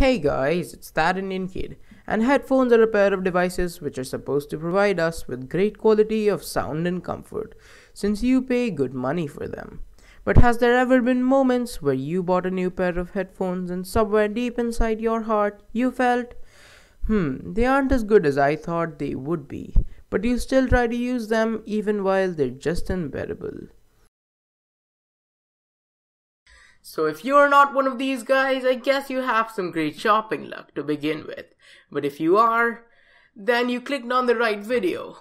Hey guys, it's that Indian kid, and headphones are a pair of devices which are supposed to provide us with great quality of sound and comfort, since you pay good money for them. But has there ever been moments where you bought a new pair of headphones and somewhere deep inside your heart you felt, hmm, they aren't as good as I thought they would be, but you still try to use them even while they're just unbearable? So if you're not one of these guys, I guess you have some great shopping luck to begin with. But if you are, then you clicked on the right video.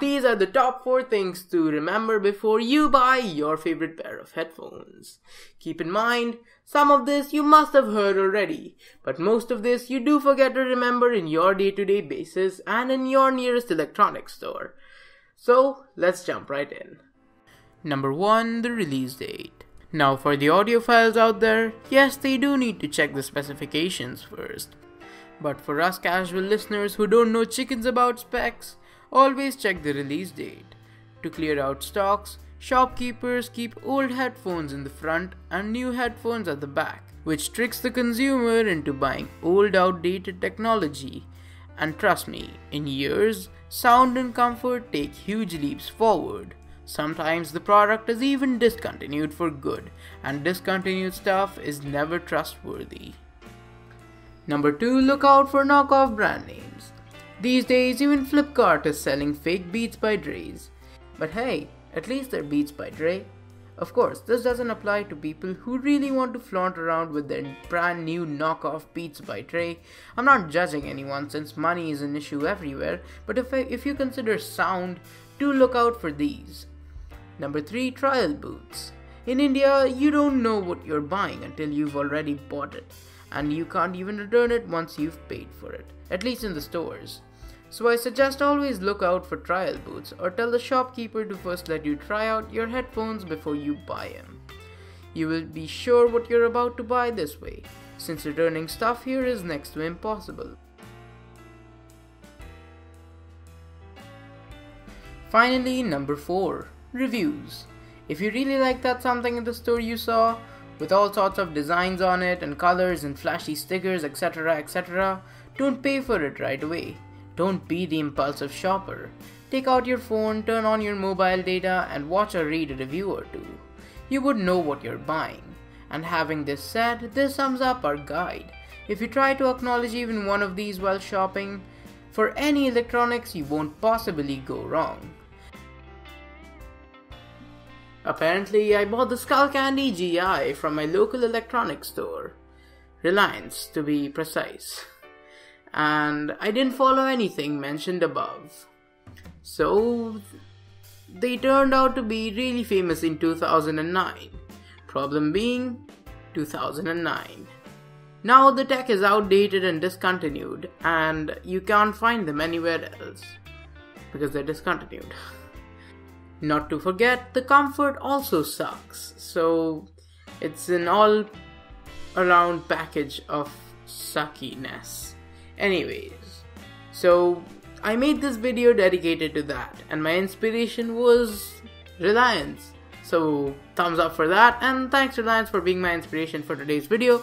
These are the top 4 things to remember before you buy your favorite pair of headphones. Keep in mind, some of this you must have heard already, but most of this you do forget to remember in your day-to-day basis and in your nearest electronics store. So, let's jump right in. Number 1. The release date. Now for the audiophiles out there, yes they do need to check the specifications first. But for us casual listeners who don't know chickens about specs, always check the release date. To clear out stocks, shopkeepers keep old headphones in the front and new headphones at the back, which tricks the consumer into buying old outdated technology. And trust me, in years, sound and comfort take huge leaps forward. Sometimes the product is even discontinued for good, and discontinued stuff is never trustworthy. Number 2. Look out for knockoff brand names. These days, even Flipkart is selling fake Beats by Dre's. But hey, at least they're Beats by Dre. Of course, this doesn't apply to people who really want to flaunt around with their brand new knockoff Beats by Dre. I'm not judging anyone since money is an issue everywhere, but if, I, if you consider sound, do look out for these. Number 3 Trial Booths. In India, you don't know what you're buying until you've already bought it, and you can't even return it once you've paid for it, at least in the stores. So I suggest always look out for trial booths or tell the shopkeeper to first let you try out your headphones before you buy them. You will be sure what you're about to buy this way, since returning stuff here is next to impossible. Finally, number 4 Reviews. If you really like that something in the store you saw, with all sorts of designs on it and colors and flashy stickers etc etc, don't pay for it right away. Don't be the impulsive shopper. Take out your phone, turn on your mobile data and watch or read a review or two. You would know what you're buying. And having this said, this sums up our guide. If you try to acknowledge even one of these while shopping, for any electronics you won't possibly go wrong. Apparently, I bought the Skullcandy GI from my local electronics store, Reliance to be precise, and I didn't follow anything mentioned above. So, they turned out to be really famous in 2009. Problem being, 2009. Now the tech is outdated and discontinued, and you can't find them anywhere else because they're discontinued. Not to forget, the comfort also sucks. So it's an all around package of suckiness. Anyways, so I made this video dedicated to that, and my inspiration was Reliance. So, thumbs up for that, and thanks Reliance for being my inspiration for today's video.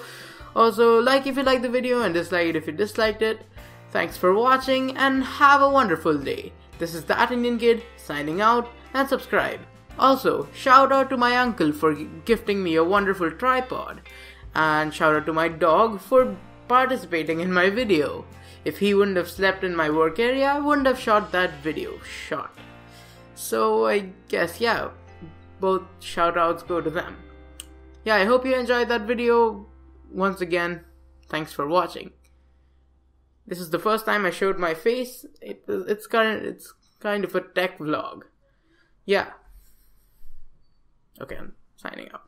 Also, like if you liked the video, and dislike it if you disliked it. Thanks for watching, and have a wonderful day. This is That Indian Kid, signing out and subscribe. Also, shout out to my uncle for gifting me a wonderful tripod, and shout out to my dog for participating in my video. If he wouldn't have slept in my work area, I wouldn't have shot that video shot. So I guess, yeah, both shout outs go to them. Yeah, I hope you enjoyed that video. Once again, thanks for watching. This is the first time I showed my face. It, it's kind of, it's kind of a tech vlog. Yeah. Okay, I'm signing out.